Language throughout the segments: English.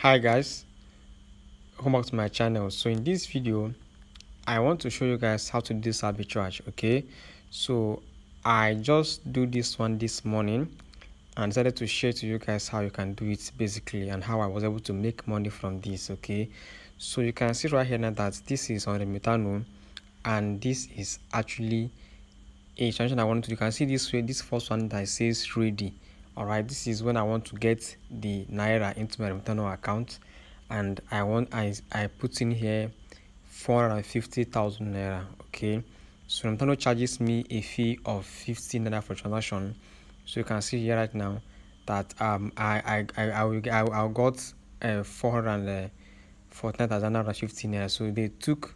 hi guys welcome back to my channel. So in this video i want to show you guys how to do this arbitrage okay? So i just do this one this morning and decided to share to you guys how you can do it basically and how i was able to make money from this okay? So you can see right here now that this is on Remitano and this is actually a transaction i want to you can see this way this first one that says ready all right this is when i want to get the naira into my Remitano account and i want i i put in here 450,000 naira okay? So Remitano charges me a fee of 15 naira for transaction. So you can see here right now that um i i i i, will, I, I got uh 449,000 naira 15 naira. So they took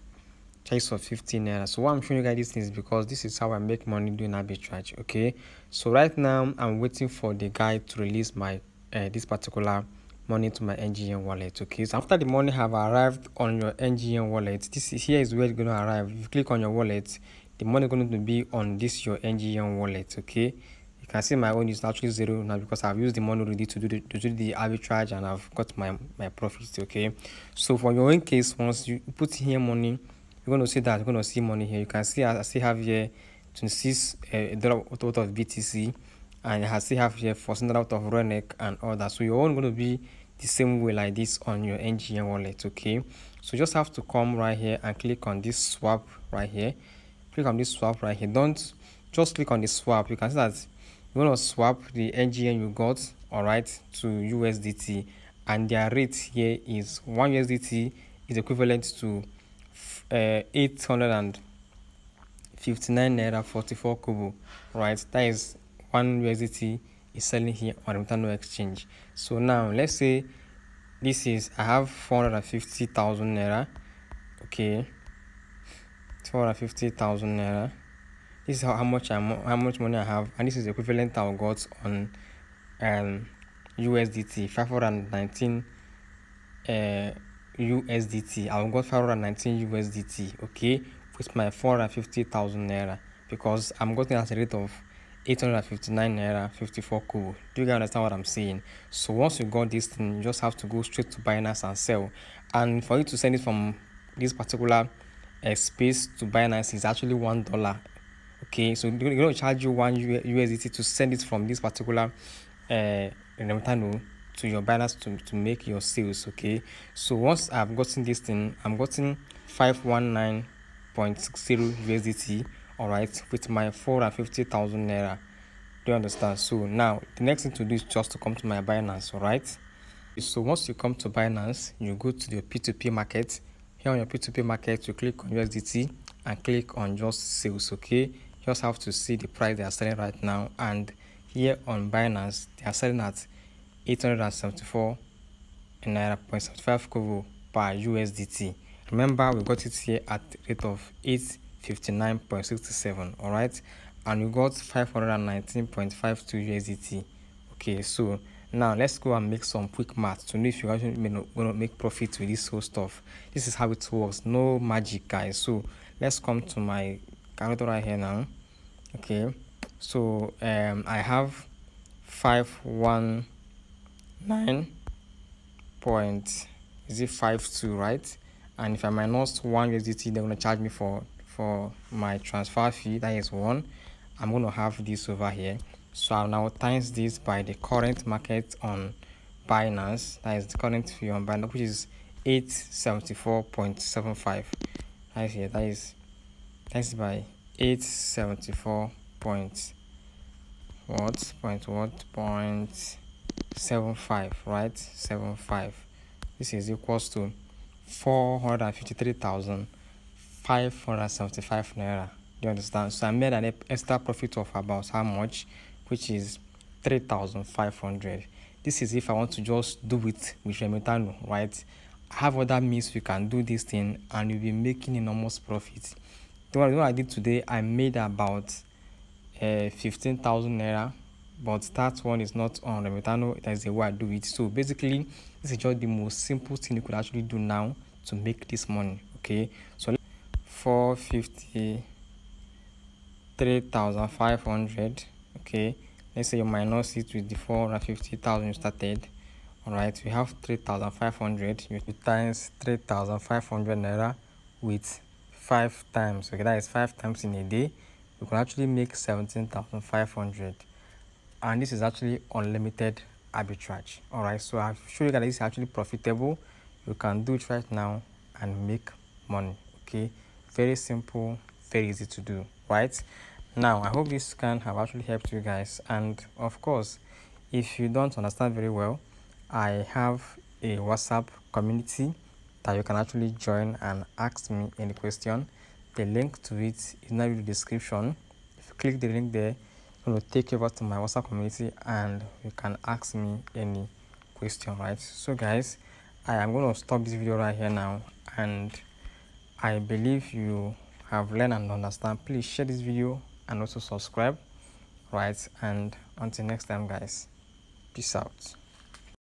choice of 15 naira. So why i'm showing you guys these things because this is how i make money doing arbitrage okay? So right now i'm waiting for the guy to release my uh, this particular money to my ngn wallet okay? So after the money have arrived on your ngn wallet this is here is where it's going to arrive. If you click on your wallet the money is going to be on this your ngn wallet okay? You can see my own is actually zero now because i've used the money already to do the to do the arbitrage and i've got my my profits okay? So for your own case once you put here money you're going to see that you're going to see money here. You can see i still have here 26 uh, out of btc and i still have here 14 out of renek and all that so your own going to be the same way like this on your ngn wallet okay? So just have to come right here and click on this swap right here. Click on this swap right here. Don't just click on the swap. You can see that you're going to swap the ngn you got all right to usdt and their rate here is one usdt is equivalent to uh, 859 naira 44 kobo right? That is one USDT is selling here on Remitano exchange. So now let's say this is I have 450,000 naira okay? 450,000 naira. This is how, how much I'm how much money I have and this is equivalent I got on um USDT 519 uh USDT. I've got 519 USDT, okay, with my 450,000 naira because I'm getting at a rate of 859 naira 54 kobo. Do you guys understand what I'm saying? So once you got this thing, you just have to go straight to Binance and sell. And for you to send it from this particular uh, space to Binance is actually one dollar. Okay, so they're to charge you one USDT to send it from this particular uh, Remitano to your balance to, to make your sales okay? So once i've gotten this thing i'm getting 519.60 usdt all right with my 450,000 naira. Do you understand? So now the next thing to do is just to come to my binance all right so once you come to binance you go to the p2p market. Here on your p2p market you click on usdt and click on just sales okay? You just have to see the price they are selling right now. And here on binance they are selling at 874 naira 0.75 kobo per USDT. Remember, we got it here at rate of 859.67, all right, and we got 519.52 USDT. Okay, so now let's go and make some quick math to know if you're actually going to make profit with this whole stuff. This is how it works, no magic, guys. So let's come to my calculator right here now. Okay, so um, I have five one nine point is it five two right? And if i minus one usdt they're going to charge me for for my transfer fee. That is one. I'm going to have this over here. So i'll now times this by the current market on binance. That is the current fee on binance which is 874.75 right here that is times by 874 point what? Point what? Point seven five right? seven five. This is equals to four hundred and fifty three thousand five hundred seventy five naira. Do you understand? So i made an extra profit of about how much? Which is three thousand five hundred. This is if i want to just do it with remitano right? I have other means we can do this thing and you'll be making enormous profit. The one, the one i did today i made about uh, 15,000 naira but that one is not on the Remitano. That is the way I do it. So basically, this is just the most simple thing you could actually do now to make this money. Okay, so 453,500. Okay, let's say you minus it with the 450,000 you started. all right we have 3500 you times 3500 naira with five times okay that is five times in a day you can actually make 17500 and this is actually unlimited arbitrage. All right so i've shown you that this is actually profitable. You can do it right now and make money okay? Very simple very easy to do right? Now i hope this can have actually helped you guys. And of course if you don't understand very well i have a whatsapp community that you can actually join and ask me any question. The link to it is now in the description. If you click the link there going to take you over to my whatsapp community and you can ask me any question right? So guys i am going to stop this video right here now and i believe you have learned and understand. Please share this video and also subscribe right? And until next time guys peace out